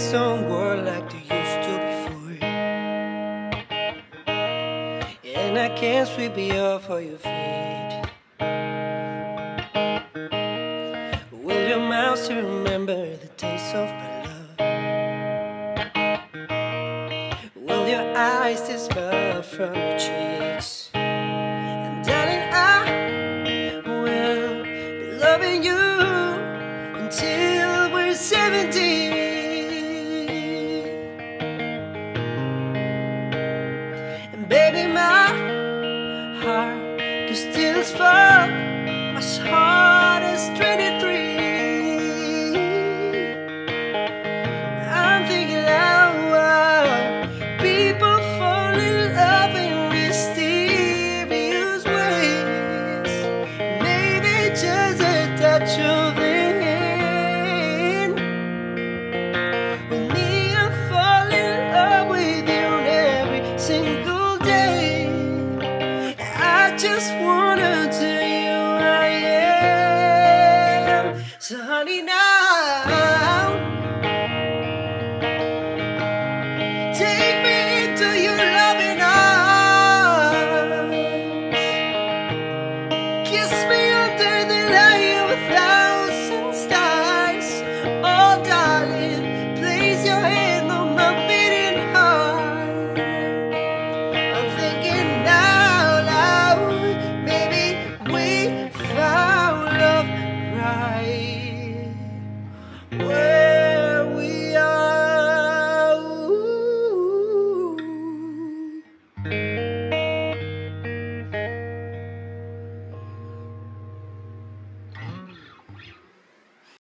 things don't work like they used to before. And I can't sweep you off of your feet. Will your mouth still remember the taste of my love? Will your eyes still smile from your cheeks? And darling, I will be loving you until we're 70. Baby, my heart can still fall just wanna tell you I am. So, honey, now. Take Whoa.